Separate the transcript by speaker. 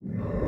Speaker 1: No.